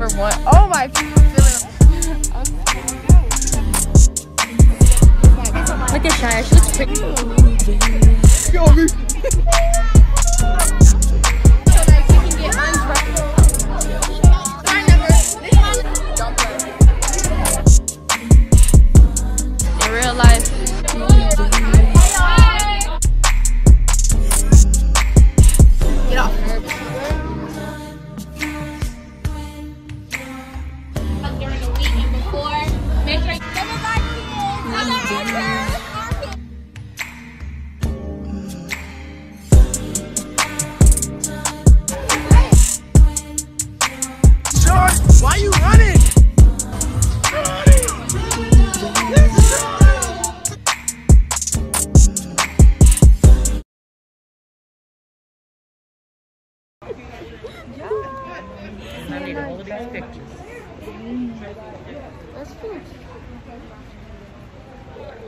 for one. Oh my, feeling. Look at Shia. She looks pretty. Yo, me. So that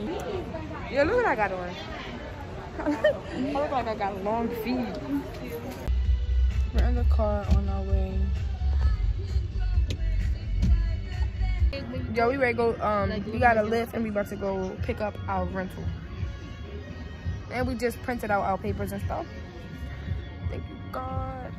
Yeah, look what I got on. I look like I got long feet. We're in the car on our way. Yo, we ready to go, um, we got a lift and we about to go pick up our rental. And we just printed out our papers and stuff. Thank you, God.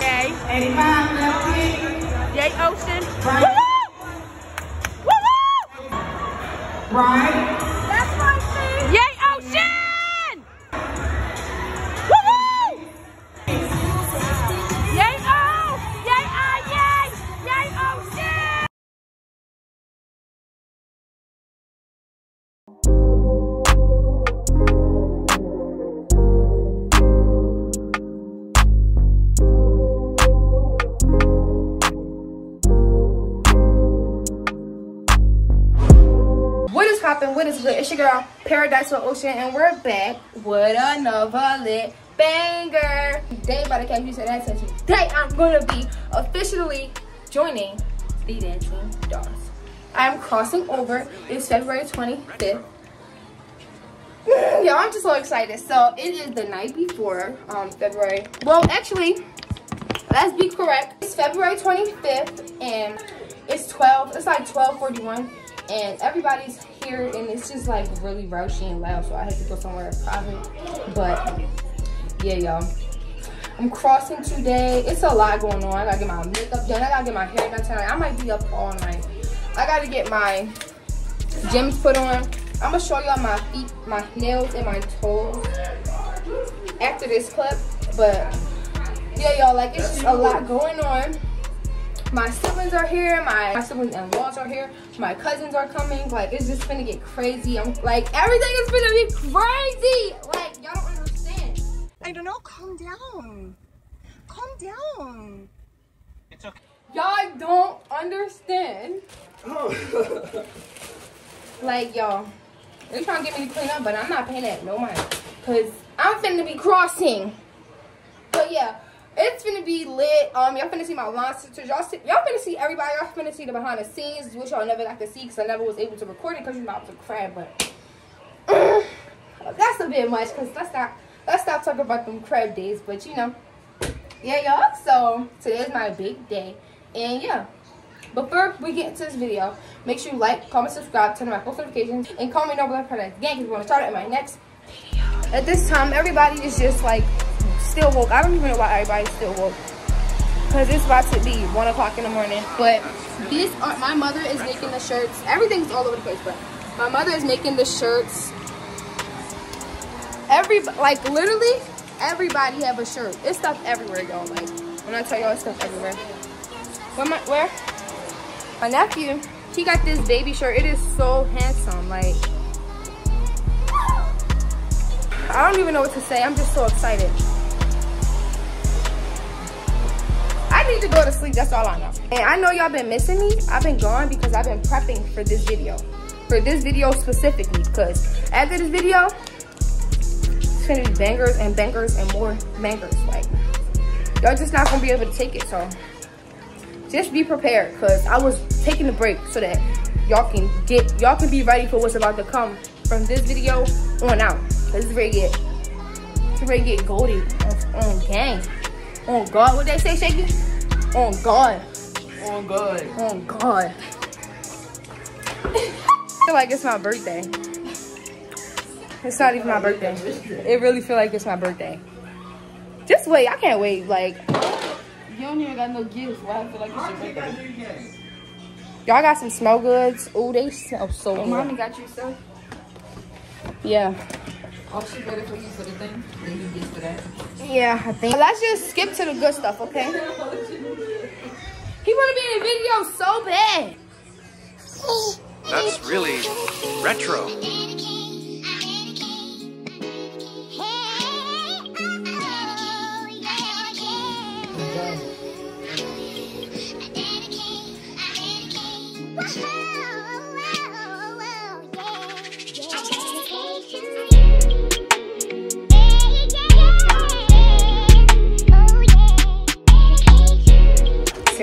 Yay. 85 Yay, Oshyn. Right. Right. What is poppin'? What is good? It's your girl, Paradise with Oshyn, and we're back with another lit banger. Today, by the catch you said that. Today, I'm gonna be officially joining the Dancing Dolls. I'm crossing over. It's February 25th. Yeah, I'm just so excited. So it is the night before um, February. Well, actually, let's be correct. It's February 25th, and it's 12. It's like 12:41 and everybody's here and it's just like really raunchy and loud so i had to go somewhere private. But yeah y'all. I'm crossing today. It's a lot going on. I gotta get my makeup done. I gotta get my hair done tonight. I might be up all night. I gotta get my gems put on. I'm gonna show y'all my feet my nails and my toes after this clip. But yeah y'all like it's just a lot going on my siblings are here my, my siblings and laws are here my cousins are coming like it's just gonna get crazy i'm like everything is gonna be crazy like y'all don't understand I don't know. Calm down. Calm down. It's okay. y'all don't understand Oh. like y'all they're trying to get me to clean up but i'm not paying that no mind because i'm finna be crossing but yeah it's gonna be lit. Um, y'all finna see my line sisters. Y'all see, y'all finna see everybody. Y'all finna see the behind the scenes, which y'all never got to see because I never was able to record it because you know I was a crab. But that's a bit much because let's not let's stop talking about them crab days. But you know, yeah, y'all. So today is my big day, and yeah. Before we get into this video, make sure you like, comment, subscribe, turn on my post notifications, and comment down below for that again because we're gonna start it in my next video. At this time, everybody is just like still woke. I don't even know why everybody's still woke. Cause it's about to be one o'clock in the morning. But this, are, my mother is making the shirts. Everything's all over the place, but my mother is making the shirts. Every, like literally, everybody have a shirt. It's stuff everywhere, y'all. Like when I tell y'all, it's stuff everywhere. Where my, where? My nephew, he got this baby shirt. It is so handsome. Like, I don't even know what to say. I'm just so excited. I need to go to sleep. That's all I know. And I know y'all been missing me. I've been gone because I've been prepping for this video. For this video specifically. Because after this video, it's to be bangers and bangers and more bangers. Like, y'all just not gonna be able to take it. So just be prepared, cause I was taking a break so that y'all can get y'all can be ready for what's about to come from this video on out. Cause it's ready to get it's ready to get golden on, on gang. On God, what they say, Shaky? On God. Oh, God. Oh God. I feel like it's my birthday. It's not even my birthday. It really feel like it's my birthday. Just wait, I can't wait. Like, You don't even got no gifts. Why I feel like it's your birthday? y'all got some smell goods. Oh, they smell so Oh, good. mommy got you stuff. Yeah. Oh, she better for you for the thing. Then you get for that. Yeah, I think. Let's just skip to the good stuff, okay? He wanna be in a video so bad. That's really retro.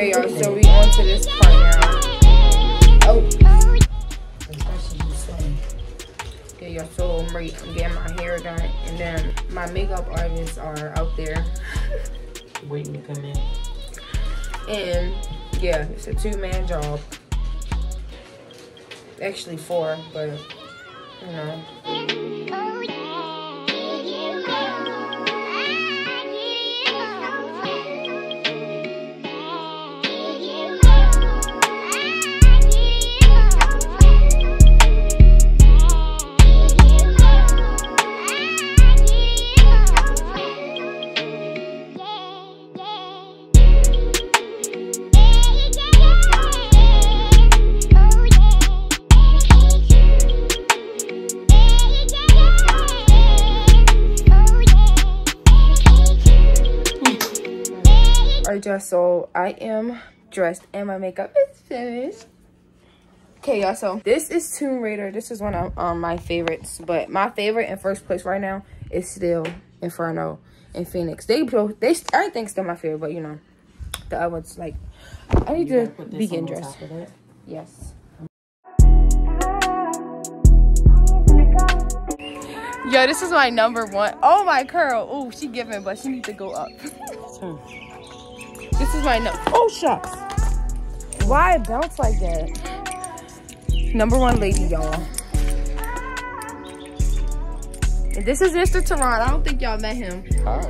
Okay, y'all, so we on to this part now. Oh. Okay, y'all, so I'm, I'm getting my hair done, and then my makeup artists are out there. Waiting to come in. And yeah, it's a two-man job. Actually four, but you know. So I am dressed and my makeup is finished. Okay, y'all, so this is Tomb Raider. This is one of um, my favorites, but my favorite in first place right now is still Inferno and Phoenix. They both, they, everything's still my favorite, but you know, the other ones, like, I need to be getting dressed. Yes. Yo, this is my number one. Oh, my curl. Oh, she giving, but she needs to go up. this is my no. Oh, shucks. Why it bounce like that? Number one lady, y'all. And this is Mr. Tehran. I don't think y'all met him. Hi.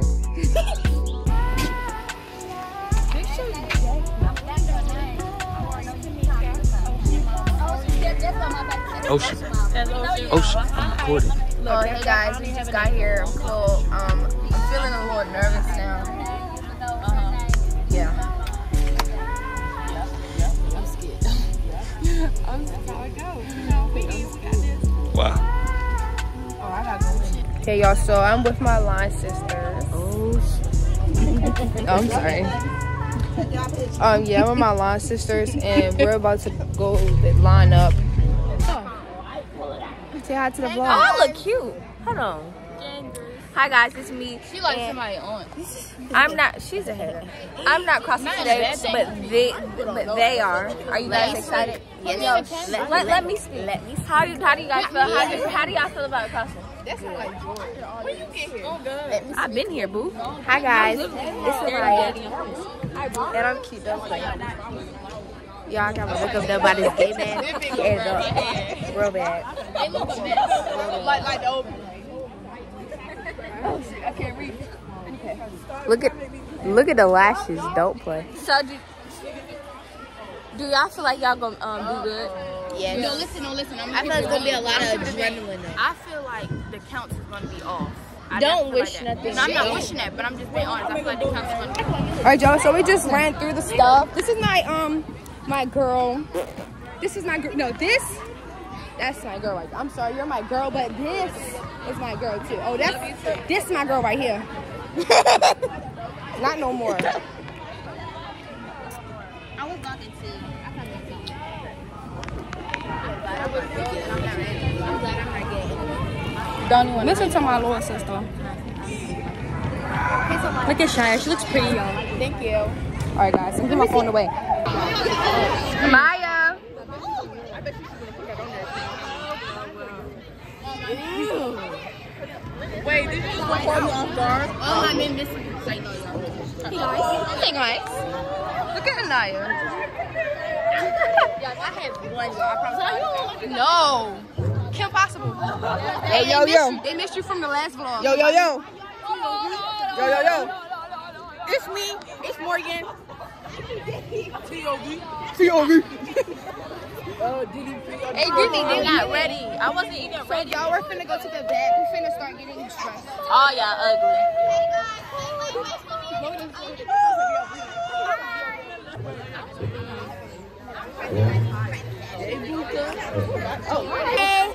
Oshyn. Oshyn. I'm recording. Oh, hey guys, we just got here. I'm cool. Um, I'm feeling a little nervous now. Wow. Okay, y'all. So I'm with my line sisters. Oh, I'm sorry. Um, yeah, I'm with my line sisters, and we're about to go line up. Say hi to the vlog. Oh, I look cute. Hold on. Hi guys, it's me. She likes and somebody on. I'm not. She's a hater. I'm not crossing today, but they, but they are. Are you guys excited? Yes. Let, let, let me speak. Let me. How do how do you guys feel? How do, how do y'all feel about crossing? Where you get here? Oh good. I've been here, boo. Hi guys, it's Amaya, and I'm cute though. Y'all got my makeup done by this gay man, and uh, real bad. Like, like the old. Look at look at the lashes. Don't play. So do, do y'all feel like y'all gonna um, do good? Yes. No, listen, no, listen. I'm I feel it's gonna be a lot of adrenaline. I feel like the counts is gonna be off. I Don't wish like nothing. No, I'm not wishing that, but I'm just being honest. I feel like the counts is gonna be off. All right, y'all. So we just ran through the stuff. This is my um my girl. This is my girl. No, this that's my girl right. I'm sorry, you're my girl, but this is my girl too. Oh, that's this is my girl right here. Not no more. I was talking to. I thought it was I'm glad I'm not getting. Listen to my little sister. Look at Shia. She looks pretty young. Thank you. All right, guys. I'm putting my phone away. Maya. Wait, did you just call me off guard? Oh, I mean, this is Hey guys. Look at Anaya. I had one, y'all. I promise. No. Kim Possible. Hey, yo, they yo. Missed, they missed you from the last vlog. Yo, yo, yo. Yo, yo, yo. It's me. It's Morgan. T.O.V. T.O.V. Hey, Disney, they not ready. I wasn't even ready. Y'all, we're finna go to the vet. We finna start getting dressed. Oh, y'all ugly. Hey, guys. Oh, hey.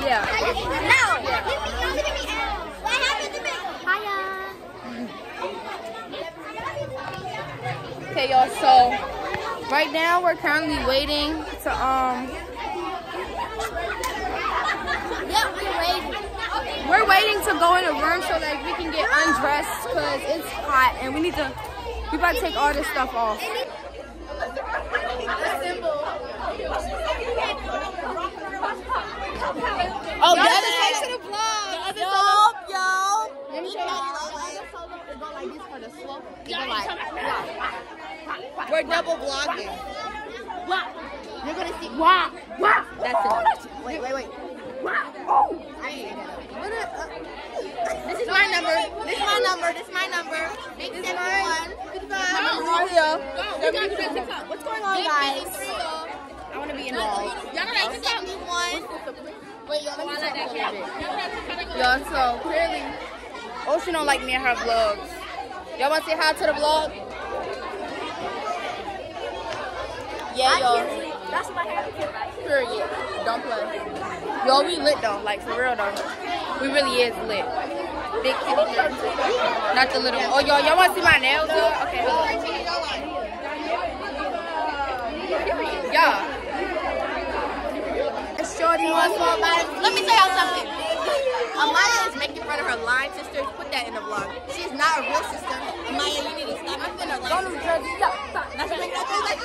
Yeah. Okay, y'all. So right now we're currently waiting to um. We're waiting to go in a room so that we can get undressed because it's hot and we need to. We about to take all this stuff off. Oh, yeah, the We're double vlogging. You're gonna see. Wow. Wow. That's it. Wait, wait, wait. Uh, this is my number. This is my number. This is my number. This is mine. Right here. What's going on, guys? I want to be involved. Wait, y'all, let me talk a little bit. Y'all, so clearly, Oshyn don't like me and her vlogs. Y'all want to say hi to the vlog? Yeah, y'all. That's my hair. Period. Don't play. Yo, we lit though. Like for real though. We really is lit. Big kitty. Not the little. Oh, y'all, y'all want to see my nails? Though? Okay. hold on. Yeah. Shorty wants more body. Let me tell y'all something. Amaya is making fun of her line sister. Put that in the vlog. She is not a real sister. Amaya, you need to stop. I'm gonna like. Don't judge. Stop. Stop. That's what makes her like.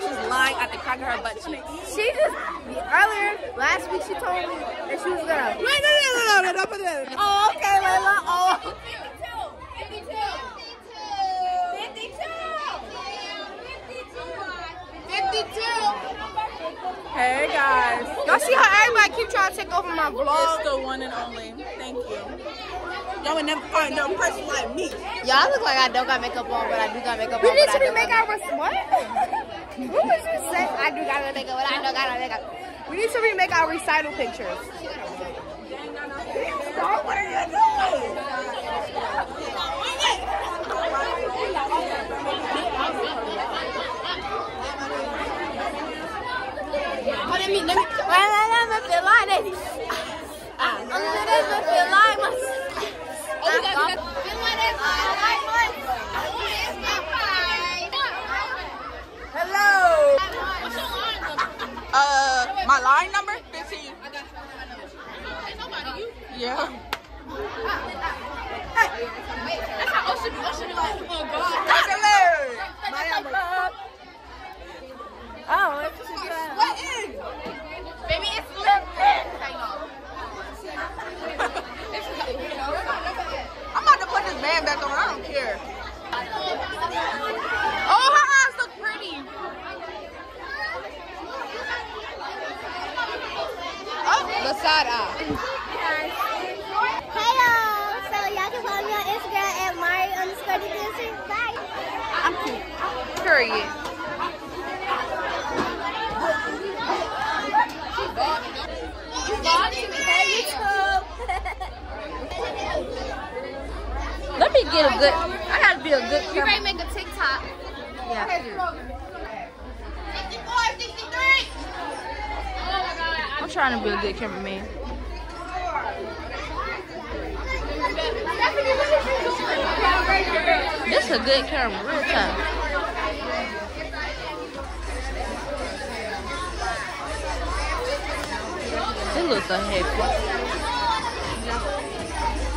She's lying at the crack of her butt cheek. She just earlier last week she told me that she was gonna. Wait, no, no, no, no, no, don't put that. Oh, okay, Layla. Oh. Hey guys. Y'all see how everybody keep trying to take over my vlog? It's the one and only. Thank you. Y'all would never find no person like me. Y'all look like I don't got makeup on, but I do got makeup We on. need to I don't remake our what? what was you saying? I do got makeup, but I don't got makeup. We need to remake our recital pictures. What are you doing? Oh, let me, let me. Well, let me feel like this. Ah, let me feel like my- Oh, we got, we got. Hello. What's Uh, your line number? Uh, my line number? 15. Ain't nobody, you. Yeah. That's how Oshyn be. Oshyn be like, oh, God. Hello. My number. Oh, it's just a What is? Baby, it's lit. I'm about to put this band back on. I don't care. Oh, her eyes look pretty. Oh, the side eye. Hey y'all! So y'all can follow me on Instagram at Mari underscore the dancer. Bye. I'm cute. Period. Let me get a good. I gotta be a good You camera. ready to make a TikTok? Yeah. 64, 63. Trying to be a good cameraman. This is a good camera, real time. look a hippie.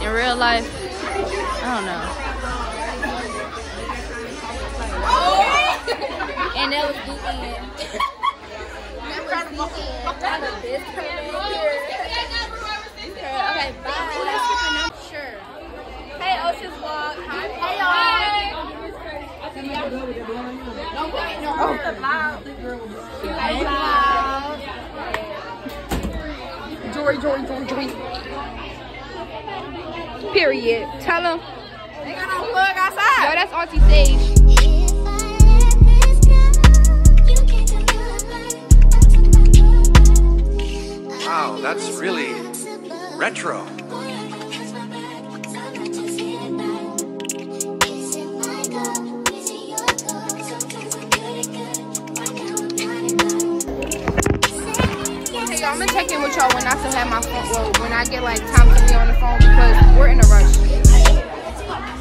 In real life, I don't know. and that was the end. that was the end. Okay, bye. Sure. Hey, Oshyn's Vlog. Hi. Hey, y'all. Oh, vlog. Hey, vlog. Jory, Jory, Jory, Jory. Period. Tell them. They got no plug outside. Yo, that's Auntie Sage. Wow, that's really retro. Hey, y'all, I'm gonna check in with y'all when I still have my phone. Well, when I get like time to be on the phone because we're in a rush.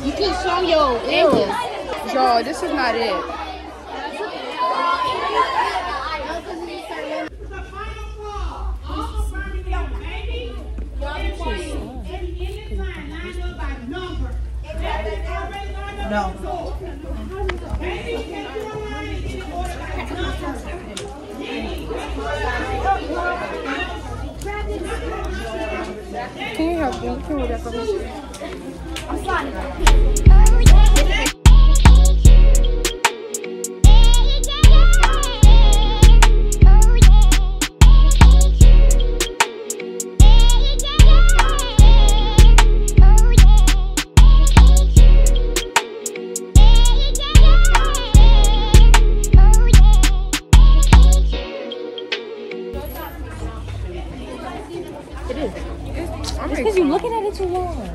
You can show your ankles. Y'all, this is not it. Can you help me? Can you for me? I'm Because you're looking at it too long.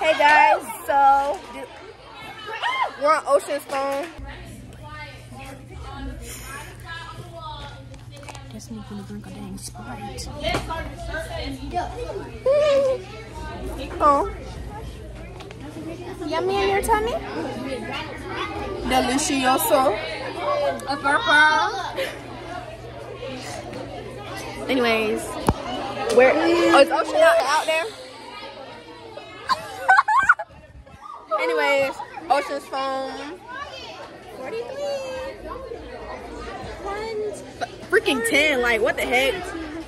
Hey guys, so we're on Oshyn's phone. Guess me gonna drink a dang Sprite. Oh. Yummy in your tummy? Delicioso. A purple. Anyways, where oh, is Oshyn out, out there? Anyways, Oshyn's phone. 43. F- Freaking 10. Like, what the heck?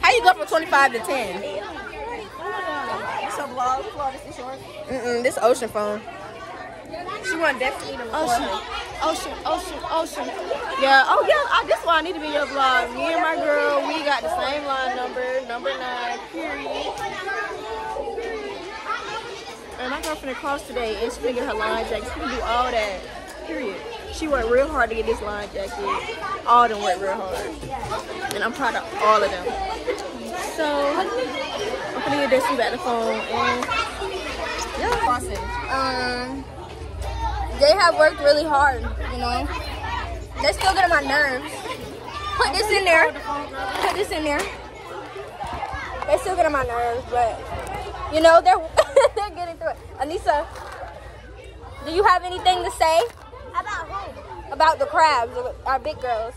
How you go from 25 to 10? Mm-mm, this Oshyn phone. She Destiny to record Oshyn. Oshyn, Oshyn, Oshyn. Yeah. Oh, yeah. I, this one I need to be your vlog. Me and my girl, we got the same line number, number nine. Period. And my girlfriend across today is figured her line jacket. She can do all that. Period. She worked real hard to get this line jacket. All of them worked real hard. And I'm proud of all of them. So, I'm gonna get Destiny back the phone and yeah. Um, they have worked really hard, you know. They're still getting on my nerves. Put this in there. Put this in there. They're still getting on my nerves, but you know they're they're getting through it. Anissa, do you have anything to say About who? about the crabs, our big girls?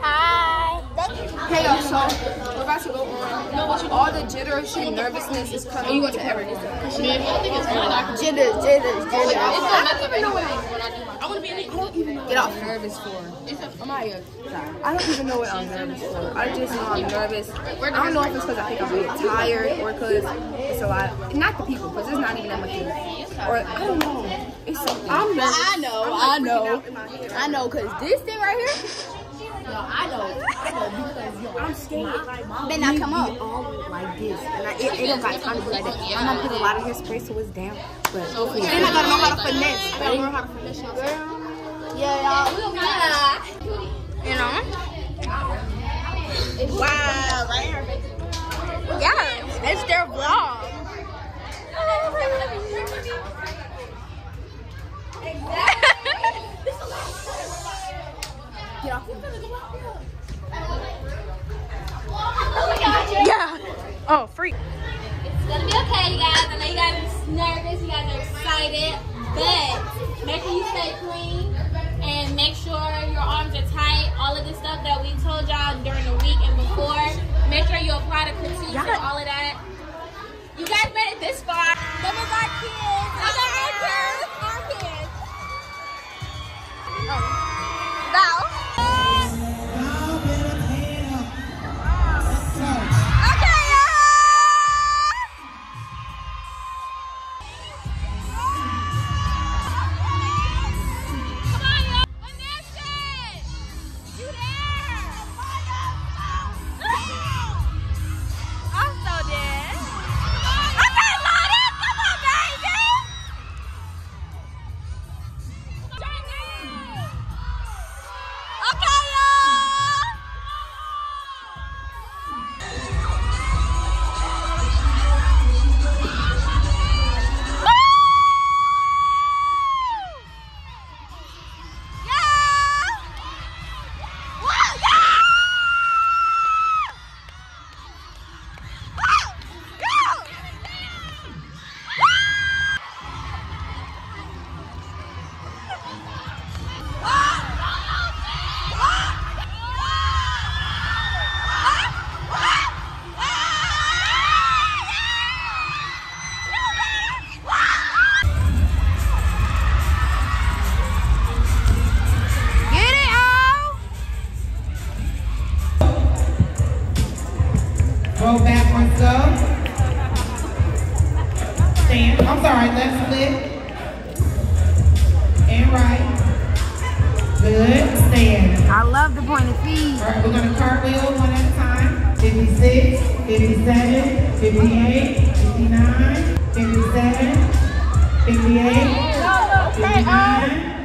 Hi. Hey y'all, so we're about to go on. All the jitters and nervousness is coming you to everything. Jitters, jitters, jitters. I don't even know what I, want to be. I don't even know what I'm nervous for. Amaya, I don't even know what I'm nervous for. I just know I'm nervous. I don't know if it's because I think I'm really tired or because it's a lot. Not the people, because it's not even that much. people. Or I don't know. It's something. I'm nervous. I know, I know, I know, cause this thing right here. Yo, I know, I know because yo, I'm scared. Then I come up. all like this, and I, it, it don't got time to be like that. I'm gonna put a lot of hairspray so it's down, but hopefully. And I gotta know how to finesse. I gotta learn how to finesse, girl. Yeah, y'all. You know? Wow, right. Yeah, it's their vlog. Oh, Yeah. Oh, freak. It's gonna be okay, you guys. I know you guys are nervous, you guys are excited, but make sure you stay clean and make sure your arms are tight. All of the stuff that we told y'all during the week and before. Make sure you apply the critique and all of that. You guys made it this far. That was our kids. That was our kids. Our kids. Oh. roll. Stand. I'm sorry, left flip. And right. Good. Stand. I love the point of feet. All right, we're going to cartwheel one at a time. 56, 57, 58, 59, 57, 58, 59.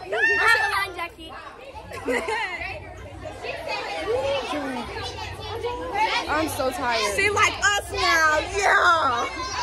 I'm so tired. She like us now, yeah.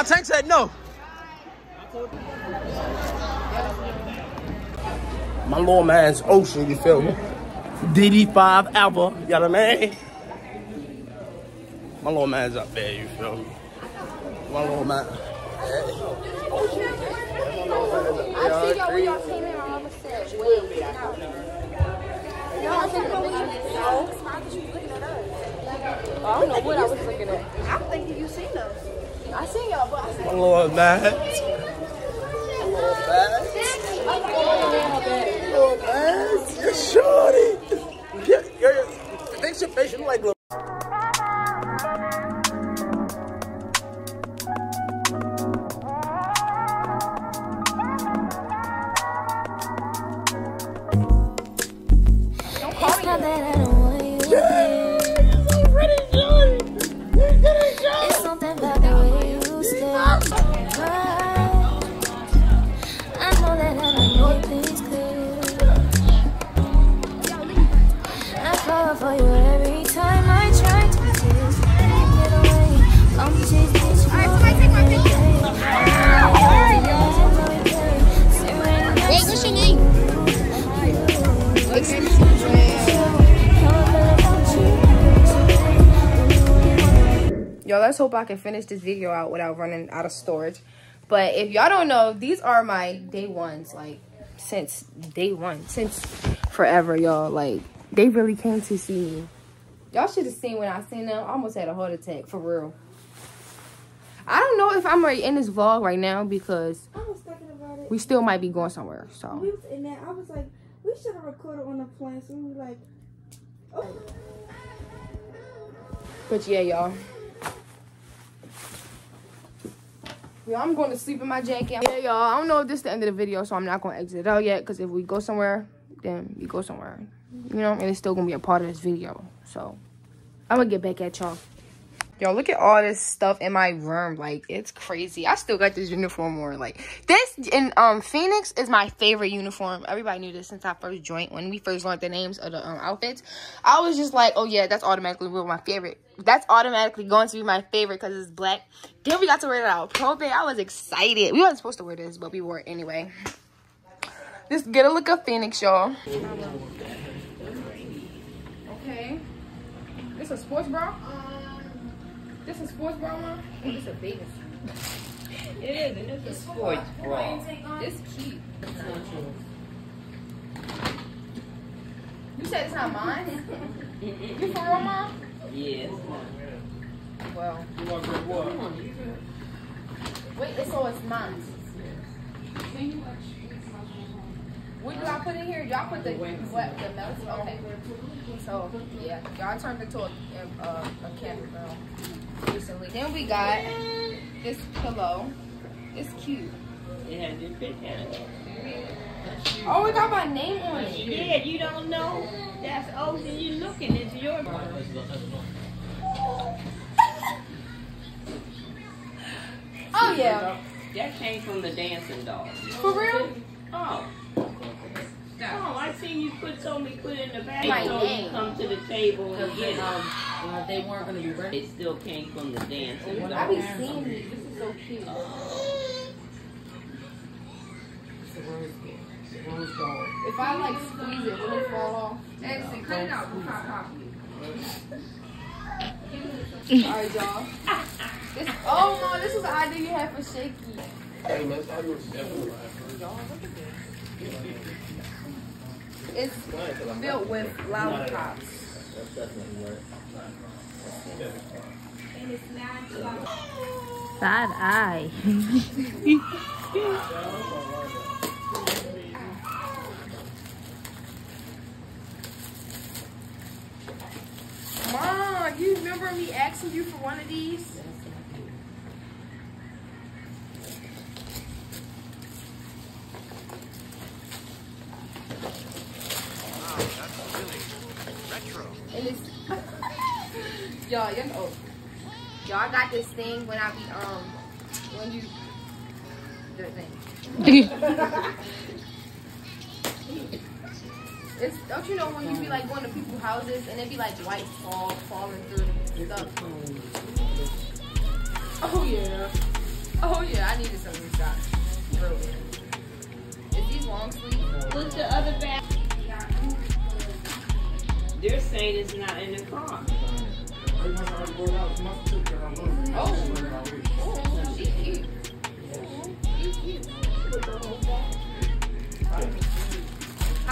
Ma, Tank said no. My little man's Oshyn, you feel me? DD5 Alpha, you know what I mean? My little man's up there, you feel me? My little man. I see y'all when y'all came in all of a sudden. Wait, no. No, I said no. I don't know what I was looking at. I'm thinking you seen us. I seen y'all, but I said My little man. Little man. You're shorty. Yeah, yeah, yeah. Fix your face, you like little. Hope I can finish this video out without running out of storage. But if y'all don't know, these are my day ones, like since day one, since forever, y'all. Like they really came to see me. Y'all should have seen when I seen them. I almost had a heart attack for real. I don't know if I'm already in this vlog right now because I was thinking about it. we still might be going somewhere. So We was in there. I was like, we should have recorded on the plane. So we were like, oh. But yeah, y'all. Yeah, I'm going to sleep in my jacket. Yeah, y'all. I don't know if this is the end of the video, so I'm not going to exit out yet. Because if we go somewhere, then we go somewhere. You know, and it's still going to be a part of this video. So, I'm going to get back at y'all. Y'all look at all this stuff in my room. Like it's crazy. I still got this uniform on. Like this in um Phoenix is my favorite uniform. Everybody knew this since I first joined. When we first learned the names of the um, outfits, I was just like, oh yeah, that's automatically my favorite. That's automatically going to be my favorite because it's black. Then we got to wear it out pro day. I was excited. We weren't supposed to wear this, but we wore it anyway. Just get a look of Phoenix, y'all. Okay. This a sports bra? This a sports bra, mom? Oh, this a Vegas. It is, it is a sports bra. It's cute. You said it's not mine? you for real, mom? Yes. Well. Wait, so it's mine. What do y'all put in here? Y'all put the what the milk? Okay. So yeah, y'all turned into a uh, a campground recently. Then we got this pillow. It's cute. It has your fit it. Oh, it got my name on it. Yeah, you don't know. That's O's and you looking. It's your. Oh yeah. That came from the dancing doll. For real? Oh. Oh, I seen you put so many put in the bag. My so name. you come to the table and get um, them. Uh, they weren't going to be ready. It still came from the dancing I doll. be seeing these. This is so cute. It's a rose gold. Rose gold. If I like squeeze it, will it fall off? Exit, cut it out. Pop, pop. Alright, y'all. This, oh no, this is the idea you had for shaky. Hey, man, I was definitely Y'all, look at this. It's filled with lollipops. Side eye. Mom, you remember me asking you for one of these? Wow, that's really retro. And it's y'all, you know, y'all got this thing when I be um when you the thing. It's don't you know when you be like going to people's houses and it be like white fall falling through the stuff. Oh yeah. Oh yeah, I needed some new socks. Real bad. Is these long sleeves? Look the other bag. They're saying it's not in the car. How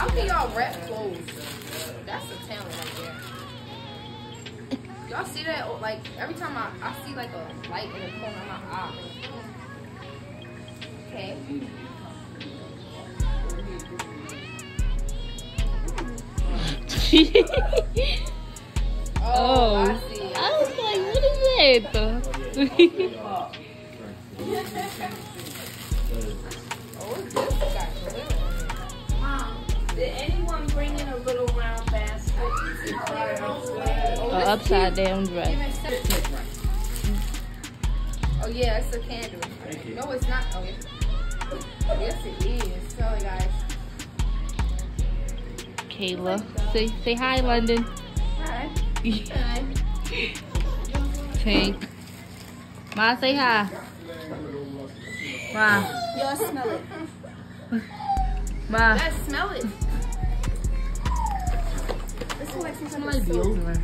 can y'all wrap clothes? That's a talent right there. Y'all see that? Like every time I, I see like a light in the corner of my eye. Okay. Oh, is that? Oh, it's this got glitter on it. Did anyone bring in a little round basket? A upside down dress. Oh yeah, it's a candle. No, it's not. Oh yeah. Yes, it is. Sorry, guys. Kayla, say say hi, London. Hi. Hi. Tank. Ma, say hi. Ma, Y'all smell it. ma. Let's smell it. This is like some kind of deodorant.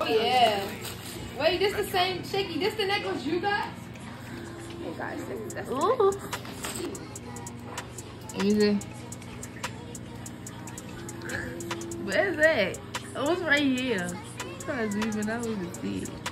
Oh yeah. Wait, this the same shaky. This the necklace you got? Oh guys, that's Ooh. Me see. Where's that? Oh, it's right here. Trying to zoom in. I don't even see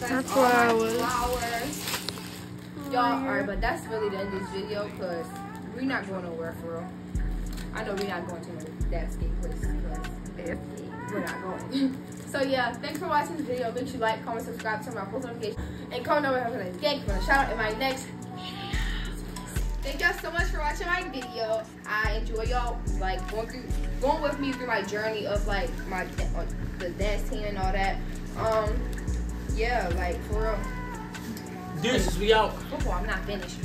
My flowers. flowers. Y'all, alright, but that's really the end of this video because we're not going nowhere for real. I know we're not going to that skate place because we're not going. so yeah, thanks for watching this video. Make sure you like, comment, subscribe, turn on my post notifications, and comment down below the gang for a shout out in my next Thank y'all so much for watching my video. I enjoy y'all like going through, going with me through my journey of like my the dance team and all that. Um, yeah, like for real. Deuces, we out. Football, I'm not finished.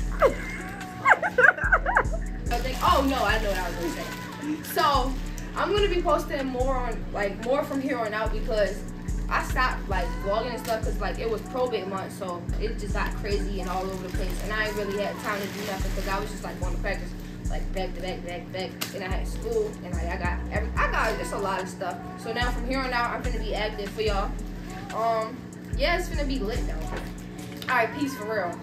I think, oh no, I know what I was gonna say. So I'm gonna be posting more on like more from here on out because I stopped like vlogging and stuff because like it was probate month, so it just got crazy and all over the place, and I ain't really had time to do nothing because I was just like going to practice like back to back, back, back, and I had school, and like, I got every, I got just a lot of stuff. So now from here on out, I'm gonna be active for y'all. Um, yeah, it's gonna be lit though. All right, peace for real.